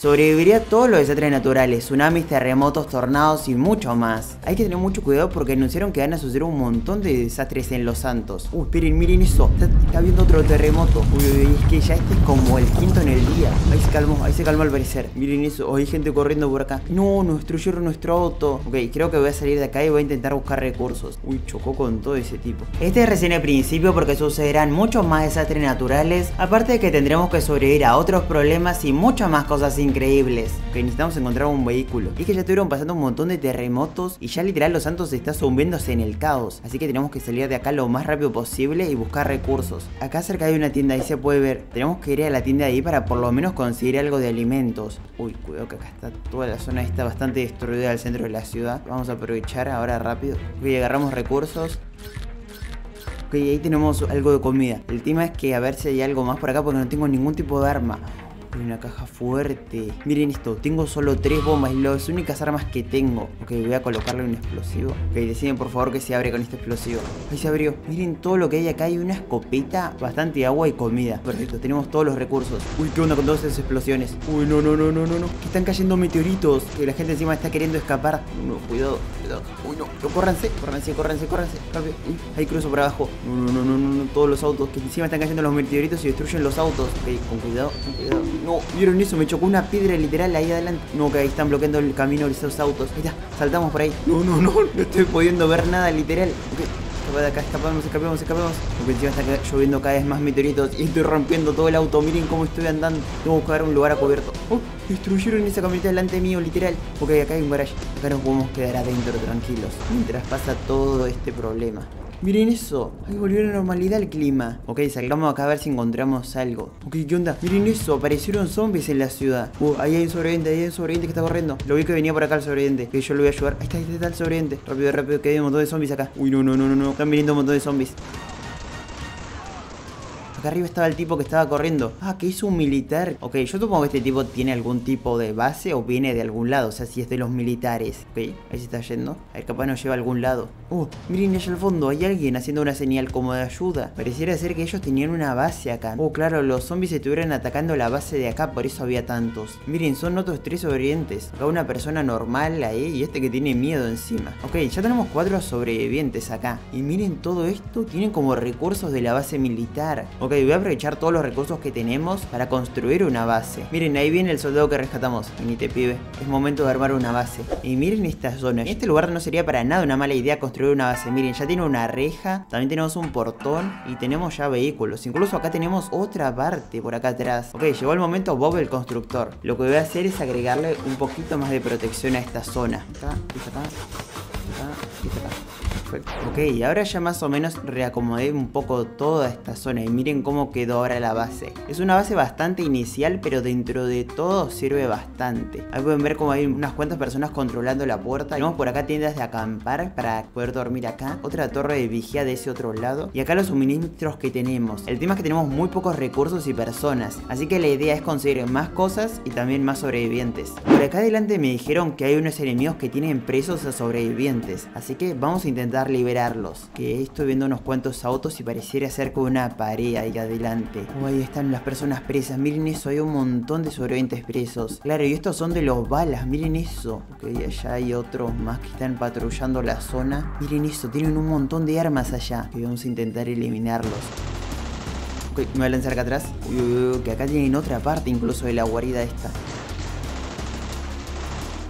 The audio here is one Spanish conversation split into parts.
Sobreviviría a todos los desastres naturales, tsunamis, terremotos, tornados y mucho más. Hay que tener mucho cuidado porque anunciaron que van a suceder un montón de desastres en Los Santos. Uh, esperen, miren eso. Está, está viendo otro terremoto. Uy, es que ya este es como el quinto en el día. Ahí se calmó, ahí se calmó al parecer. Miren eso. Oh, hay gente corriendo por acá. No, nos destruyeron nuestro auto. Ok, creo que voy a salir de acá y voy a intentar buscar recursos. Uy, chocó con todo ese tipo. Este es recién el principio porque sucederán muchos más desastres naturales. Aparte de que tendremos que sobrevivir a otros problemas y muchas más cosas increíbles que necesitamos encontrar un vehículo. Y es que ya estuvieron pasando un montón de terremotos y ya literal Los Santos está sumiéndose en el caos. Así que tenemos que salir de acá lo más rápido posible y buscar recursos. Acá cerca hay una tienda, ahí se puede ver. Tenemos que ir a la tienda de ahí para por lo menos conseguir algo de alimentos. Uy, cuidado que acá está toda la zona está bastante destruida al centro de la ciudad. Vamos a aprovechar ahora rápido. Ok, agarramos recursos. Ok, ahí tenemos algo de comida. El tema es que a ver si hay algo más por acá porque no tengo ningún tipo de arma. Hay una caja fuerte. Miren esto, tengo solo tres bombas y las únicas armas que tengo. Ok, voy a colocarle un explosivo. Ok, deciden por favor que se abre con este explosivo. Ahí se abrió. Miren todo lo que hay acá. Hay una escopeta, bastante agua y comida. Perfecto, tenemos todos los recursos. Uy, ¿qué onda con todas esas explosiones? Uy, no, no, no, no, no, no. Que están cayendo meteoritos. Que la gente encima está queriendo escapar. No, cuidado, cuidado. Uy, no. no córranse, córranse, córranse, córranse. Rápido. Uy, ahí cruzo por abajo. No, no, no, no, no, no. Todos los autos. Que encima están cayendo los meteoritos y destruyen los autos. Ok, con cuidado, con cuidado. No, ¿vieron eso? Me chocó una piedra literal ahí adelante. No, que ahí están bloqueando el camino de esos autos. Ahí está, saltamos por ahí. No, no, no, no estoy pudiendo ver nada literal. Ok, escapa de acá, escapamos, escapemos, escapemos. Porque encima está lloviendo cada vez más meteoritos y estoy rompiendo todo el auto. Miren cómo estoy andando. Tengo que buscar un lugar a cubierto. Oh, destruyeron esa camioneta delante mío, literal. Ok, acá hay un garage. Acá nos podemos quedar adentro tranquilos. Mientras pasa todo este problema. Miren eso, ahí volvió a la normalidad el clima. Ok, salgamos acá a ver si encontramos algo. Ok, ¿qué onda? Miren eso, aparecieron zombies en la ciudad. Uh, ahí hay un sobreviviente, ahí hay un sobreviviente que está corriendo. Lo vi que venía por acá el sobreviviente, que yo lo voy a ayudar. Ahí está, ahí está el sobreviviente. Rápido, rápido, que hay un montón de zombies acá. Uy, no, no, no, no, no. Están viniendo un montón de zombies. Acá arriba estaba el tipo que estaba corriendo. Ah, que es un militar. Ok, yo supongo que este tipo tiene algún tipo de base o viene de algún lado. O sea, si es de los militares. Ok, ahí se está yendo. A ver, capaz nos lleva a algún lado. Uh, miren allá al fondo. Hay alguien haciendo una señal como de ayuda. Pareciera ser que ellos tenían una base acá. Oh, claro, los zombies estuvieron atacando la base de acá. Por eso había tantos. Miren, son otros tres sobrevivientes. Acá una persona normal ahí y este que tiene miedo encima. Ok, ya tenemos cuatro sobrevivientes acá. Y miren todo esto. Tienen como recursos de la base militar. Ok, voy a aprovechar todos los recursos que tenemos para construir una base. Miren, ahí viene el soldado que rescatamos. Venite, pibe. Es momento de armar una base. Y miren esta zona. Este lugar no sería para nada una mala idea construir una base. Miren, ya tiene una reja. También tenemos un portón. Y tenemos ya vehículos. Incluso acá tenemos otra parte por acá atrás. Ok, llegó el momento Bob el constructor. Lo que voy a hacer es agregarle un poquito más de protección a esta zona. Acá, acá, acá, acá. Ok, y ahora ya más o menos reacomodé un poco toda esta zona y miren cómo quedó ahora la base. Es una base bastante inicial, pero dentro de todo sirve bastante. Ahí pueden ver como hay unas cuantas personas controlando la puerta. Tenemos por acá tiendas de acampar para poder dormir acá. Otra torre de vigía de ese otro lado. Y acá los suministros que tenemos. El tema es que tenemos muy pocos recursos y personas. Así que la idea es conseguir más cosas y también más sobrevivientes. Por acá adelante me dijeron que hay unos enemigos que tienen presos a sobrevivientes. Así que vamos a intentar liberarlos. Que estoy viendo unos cuantos autos y pareciera ser como una pared ahí adelante. Oh, ahí están las personas presas. Miren eso, hay un montón de sobrevivientes presos. Claro, y estos son de los balas. Miren eso. Ok, allá hay otros más que están patrullando la zona. Miren eso, tienen un montón de armas allá. Vamos a intentar eliminarlos. Ok, me voy a lanzar acá atrás. Uy, que acá tienen otra parte incluso de la guarida esta.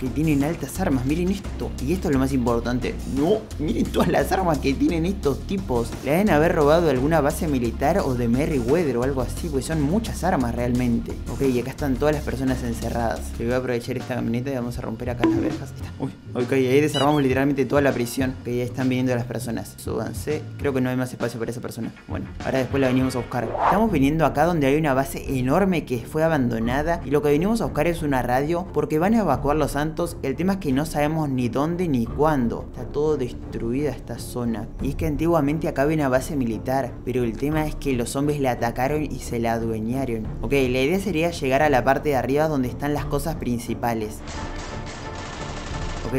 Que tienen altas armas, miren esto. Y esto es lo más importante. No, miren todas las armas que tienen estos tipos. Le deben haber robado alguna base militar o de Merryweather o algo así, pues son muchas armas realmente. Ok, y acá están todas las personas encerradas. Que voy a aprovechar esta camioneta y vamos a romper acá las verjas. Uy, ok, ahí desarmamos literalmente toda la prisión. Ok, ahí están viniendo las personas. Súbanse. Creo que no hay más espacio para esa persona. Bueno, ahora después la venimos a buscar. Estamos viniendo acá donde hay una base enorme que fue abandonada. Y lo que venimos a buscar es una radio porque van a evacuar los santos. El tema es que no sabemos ni dónde ni cuándo. Está todo destruida esta zona. Y es que antiguamente acá había una base militar. Pero el tema es que los zombies la atacaron y se la adueñaron. Ok, la idea sería llegar a la parte de arriba donde están las cosas principales.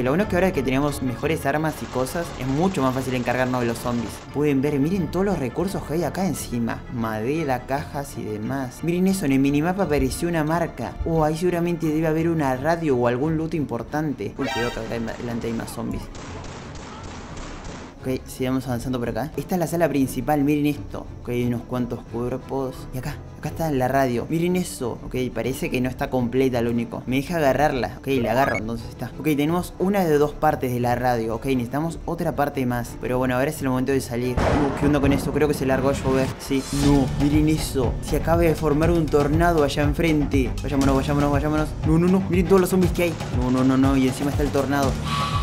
Lo bueno es que ahora que tenemos mejores armas y cosas, es mucho más fácil encargarnos de los zombies. Pueden ver, miren todos los recursos que hay acá encima. Madera, cajas y demás. Miren eso, en el minimapa apareció una marca. Oh, ahí seguramente debe haber una radio o algún loot importante. Uy, cuidado que acá adelante hay más zombies. Ok, sigamos avanzando por acá. Esta es la sala principal, miren esto. Ok, hay unos cuantos cuerpos. Y acá, acá está la radio. Miren eso. Ok, parece que no está completa lo único. Me deja agarrarla. Ok, la agarro, entonces está. Ok, tenemos una de dos partes de la radio. Ok, necesitamos otra parte más. Pero bueno, ahora es el momento de salir. Uh, ¿qué onda con eso? Creo que se largó a llover. Sí. No, miren eso. Se acaba de formar un tornado allá enfrente. Vayámonos, vayámonos, vayámonos. No, no, no. Miren todos los zombies que hay. No, no, no, no. Y encima está el tornado.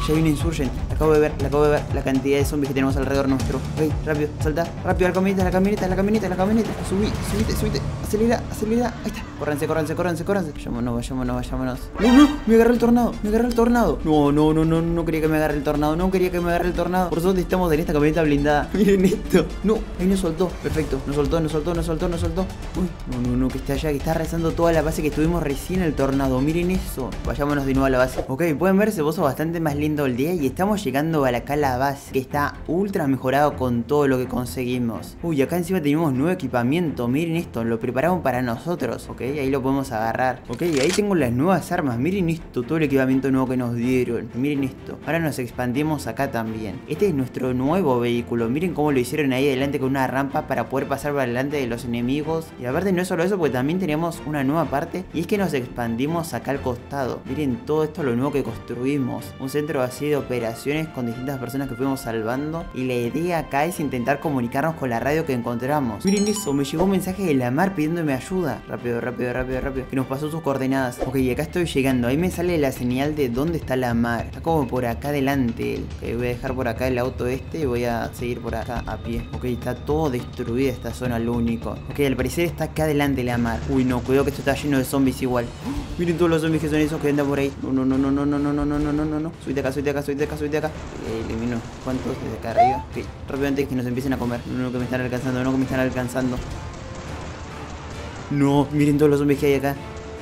Ya un insurgent. Acabo de ver, la acabo de ver. La cantidad de zombies que tenemos alrededor nuestro. Ok, rápido, salta. Rápido la camioneta, la camioneta, la camioneta, la camioneta. Subí, subite, subite. Acelera, acelera. Ahí está. Córranse, córranse, córranse, córranse. Vayámonos, vayámonos, vayámonos. No, no, me agarré el tornado. Me agarré el tornado. No, no, no, no, no quería que me agarre el tornado. No quería que me agarre el tornado. Por suerte estamos en esta camioneta blindada. Miren esto. No, ahí nos soltó. Perfecto. Nos soltó, nos soltó, nos soltó, nos soltó. Uy, no, no, no, que está allá, que está rezando toda la base que estuvimos recién el tornado. Miren eso. Vayámonos de nuevo a la base. Ok, pueden ver, se puso bastante más lindo el día y estamos llegando a la cala base, que está ultra mejorado con todo lo que conseguimos. Uy, acá encima tenemos nuevo equipamiento. Miren esto, lo prepararon para nosotros, ok. Ahí lo podemos agarrar. Ok, ahí tengo las nuevas armas. Miren esto, todo el equipamiento nuevo que nos dieron. Miren esto. Ahora nos expandimos acá también. Este es nuestro nuevo vehículo. Miren cómo lo hicieron ahí adelante con una rampa para poder pasar por delante de los enemigos. Y aparte no es solo eso, porque también tenemos una nueva parte. Y es que nos expandimos acá al costado. Miren todo esto lo nuevo que construimos. Un centro así de operaciones con distintas personas que fuimos salvando. Y la idea acá es intentar comunicarnos con la radio que encontramos. Miren eso, me llegó un mensaje de la mar pidiéndome ayuda. Rápido, rápido, rápido, rápido. Que nos pasó sus coordenadas. Ok, acá estoy llegando. Ahí me sale la señal de dónde está la mar. Está como por acá adelante él. Ok, voy a dejar por acá el auto este y voy a seguir por acá a pie. Ok, está todo destruida esta zona, lo único. Ok, al parecer está acá adelante la mar. Uy, no, cuidado que esto está lleno de zombies igual. Miren todos los zombies que son esos que andan por ahí. No, no, no, no, no, no, no, no, no, no, no, no. Subite acá, acá, subite acá, subite acá. Eh, elimino. ¿Cuántos desde acá arriba? Ok, rápidamente que nos empiecen a comer. No, que me están alcanzando, no, que me están alcanzando. No, miren todos los zombies que hay acá.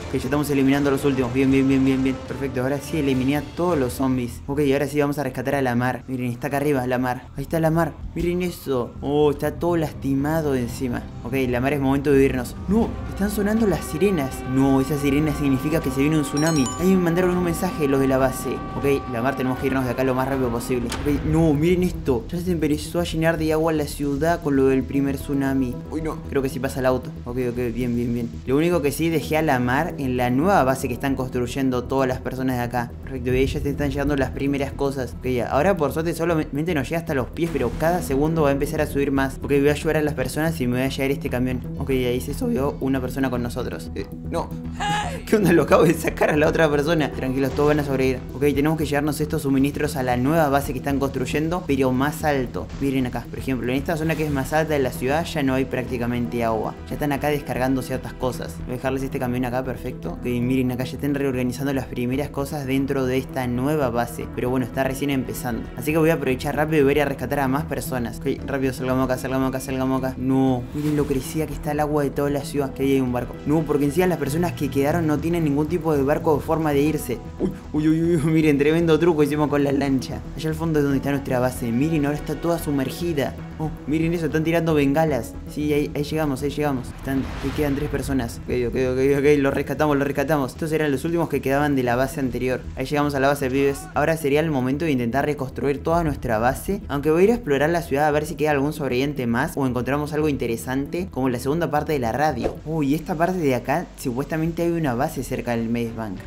Ok, ya estamos eliminando los últimos. Bien, bien, bien, bien, bien. Perfecto, ahora sí eliminé a todos los zombies. Ok, ahora sí vamos a rescatar a la mar. Miren, está acá arriba la mar. Ahí está la mar. Miren eso. Oh, está todo lastimado encima. Ok, la mar es momento de irnos. No, están sonando las sirenas. No, esa sirena significa que se viene un tsunami. Ahí me mandaron un mensaje los de la base. Ok, la mar tenemos que irnos de acá lo más rápido posible. Ok, no, miren esto. Ya se empezó a llenar de agua la ciudad con lo del primer tsunami. Uy, no. Creo que sí pasa el auto. Ok, ok, bien, bien, bien. Lo único que sí dejé a la mar en la nueva base que están construyendo todas las personas de acá. Perfecto, y ya te están llegando las primeras cosas. Ok, ya. Ahora por suerte solamente nos llega hasta los pies, pero cada segundo va a empezar a subir más. Ok, voy a ayudar a las personas y me voy a llevar este camión. Ok, ahí se subió una persona con nosotros. Eh, no. ¿Qué onda? Lo acabo de sacar a la otra persona. Tranquilos, todos van a sobrevivir. Ok, tenemos que llevarnos estos suministros a la nueva base que están construyendo, pero más alto. Miren acá, por ejemplo, en esta zona que es más alta de la ciudad ya no hay prácticamente agua. Ya están acá descargando ciertas cosas. Voy a dejarles este camión acá, perfecto. Ok, miren acá ya están reorganizando las primeras cosas dentro de esta nueva base. Pero bueno, está recién empezando. Así que voy a aprovechar rápido y voy a rescatar a más personas. Ok, rápido, salgamos acá, salgamos acá, salgamos acá. No, miren lo crecía que está el agua de toda la ciudad. Que ahí hay un barco. No, porque encima las personas que quedaron no tienen ningún tipo de barco o forma de irse. Uy, uy, uy, uy, miren, tremendo truco hicimos con la lancha. Allá al fondo es donde está nuestra base. Miren, ahora está toda sumergida. Oh, miren eso, están tirando bengalas. Sí, ahí, ahí llegamos, ahí llegamos. Están, ahí quedan tres personas. Ok, ok, ok, ok, lo rescatamos, lo rescatamos. Estos eran los últimos que quedaban de la base anterior. Ahí llegamos a la base, pibes. Ahora sería el momento de intentar reconstruir toda nuestra base. Aunque voy a ir a explorar la ciudad a ver si queda algún sobreviviente más o encontramos algo interesante, como la segunda parte de la radio. Uy, esta parte de acá, supuestamente hay una base cerca del Maze Bank.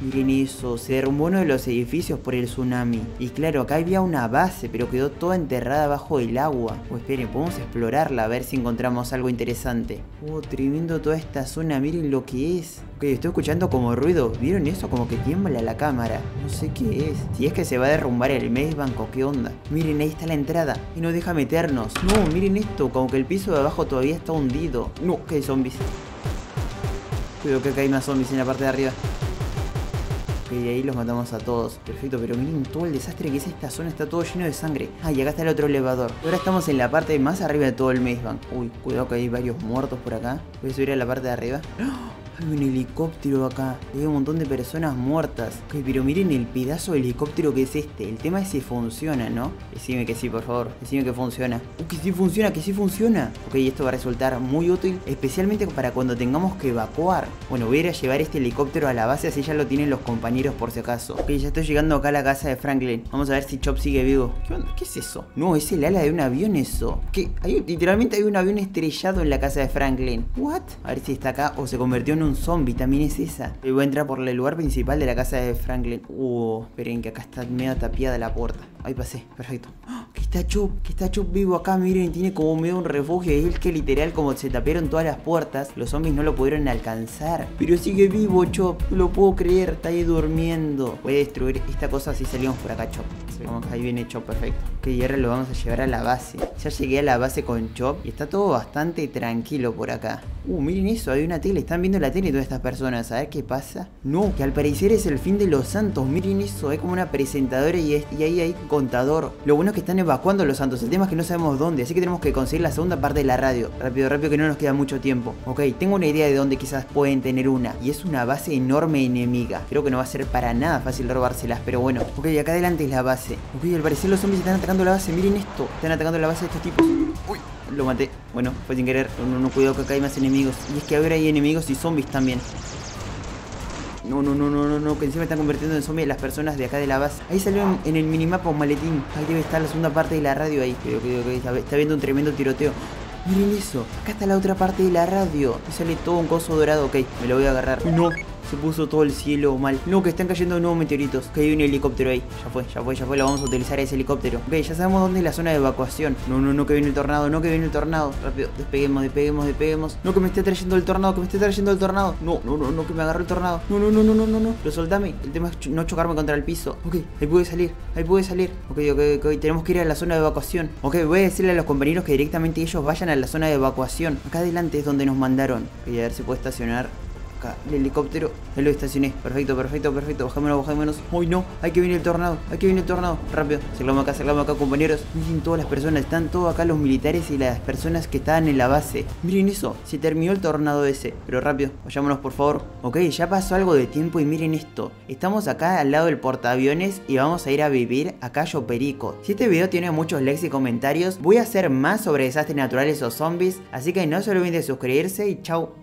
Miren eso, se derrumbó uno de los edificios por el tsunami. Y claro, acá había una base, pero quedó toda enterrada bajo el agua. O esperen, podemos explorarla a ver si encontramos algo interesante. Oh, tremendo toda esta zona, miren lo que es. Ok, estoy escuchando como ruido. ¿Vieron eso? Como que tiembla la cámara. No sé qué es. Si es que se va a derrumbar el Maze Bank o qué onda. Miren, ahí está la entrada. Y no deja meternos. No, miren esto, como que el piso de abajo todavía está hundido. No, que hay zombies. Cuidado que acá hay más zombies en la parte de arriba. Y ahí los matamos a todos. Perfecto, pero miren todo el desastre que es esta zona, está todo lleno de sangre. Ah, y acá está el otro elevador. Ahora estamos en la parte más arriba de todo el Maze Bank. Uy, cuidado que hay varios muertos por acá. Voy a subir a la parte de arriba. ¡Oh! Hay un helicóptero acá. Hay un montón de personas muertas. Ok, pero miren el pedazo de helicóptero que es este. El tema es si funciona, ¿no? Decime que sí, por favor. Decime que funciona. Que sí funciona, que sí funciona. Ok, esto va a resultar muy útil, especialmente para cuando tengamos que evacuar. Bueno, voy a ir a llevar este helicóptero a la base, así ya lo tienen los compañeros por si acaso. Ok, ya estoy llegando acá a la casa de Franklin. Vamos a ver si Chop sigue vivo. ¿Qué, onda? ¿Qué es eso? No, es el ala de un avión eso. Hay, literalmente hay un avión estrellado en la casa de Franklin. ¿What? A ver si está acá o se convirtió en un zombie. También es esa. Voy a entrar por el lugar principal de la casa de Franklin. Uh, esperen que acá está medio tapiada la puerta. Ahí pasé, perfecto. ¡Oh! Que está Chop, que está Chop vivo acá, miren, tiene como medio un refugio. Y es que literal, como se taparon todas las puertas, los zombies no lo pudieron alcanzar. Pero sigue vivo, Chop, no lo puedo creer, está ahí durmiendo. Voy a destruir esta cosa si salimos por acá, Chop. Ahí viene Chop, perfecto. Y ahora lo vamos a llevar a la base. Ya llegué a la base con Chop y está todo bastante tranquilo por acá. Uh, miren eso, hay una tele, están viendo la tele todas estas personas. A ver qué pasa. No, que al parecer es el fin de los santos. Miren eso, hay como una presentadora y, y ahí hay contador. Lo bueno es que están evacuando los santos. El tema es que no sabemos dónde, así que tenemos que conseguir la segunda parte de la radio. Rápido, rápido, que no nos queda mucho tiempo. Ok, tengo una idea de dónde quizás pueden tener una. Y es una base enorme enemiga. Creo que no va a ser para nada fácil robárselas, pero bueno. Ok, acá adelante es la base. Ok, al parecer los zombies están atacando la base. Miren esto. Están atacando la base de estos tipos. Uy, lo maté. Bueno, fue sin querer. No, no, cuidado que acá hay más enemigos. Y es que ahora hay enemigos y zombies también. No, no, no, no, no, no, que encima están convirtiendo en zombies las personas de acá de la base. Ahí salió en, el minimapa un maletín. Ahí debe estar la segunda parte de la radio ahí. Creo que está, está viendo un tremendo tiroteo. Miren eso, acá está la otra parte de la radio. Y sale todo un coso dorado. Ok, me lo voy a agarrar. No, se puso todo el cielo mal. No, que están cayendo nuevos meteoritos. Que hay un helicóptero ahí. Ya fue, ya fue, ya fue. Lo vamos a utilizar ese helicóptero. Ok, ya sabemos dónde es la zona de evacuación. No, no, no, que viene el tornado. No, que viene el tornado. Rápido, despeguemos, despeguemos, despeguemos. No, que me esté trayendo el tornado, que me esté trayendo el tornado. No, no, no, no, que me agarró el tornado. No, no, no, no, no, no, no. Pero soltame. El tema es no chocarme contra el piso. Ok, ahí puede salir. Ahí puede salir. Ok, ok, ok. Tenemos que ir a la zona de evacuación. Ok, voy a decirle a los compañeros que directamente ellos vayan a la zona de evacuación. Acá adelante es donde nos mandaron. Ok, a ver si puede estacionar el helicóptero. Ahí lo estacioné. Perfecto, perfecto, perfecto. Bajémonos, bajémonos. Uy, no. Hay que venir el tornado. Hay que venir el tornado. Rápido. Cerramos acá, cerramos acá, compañeros. Miren todas las personas. Están todos acá los militares y las personas que estaban en la base. Miren eso. Se terminó el tornado ese. Pero rápido. Vayámonos, por favor. Ok, ya pasó algo de tiempo y miren esto. Estamos acá al lado del portaaviones y vamos a ir a vivir a Cayo Perico. Si este video tiene muchos likes y comentarios, voy a hacer más sobre desastres naturales o zombies. Así que no se olviden de suscribirse y chau.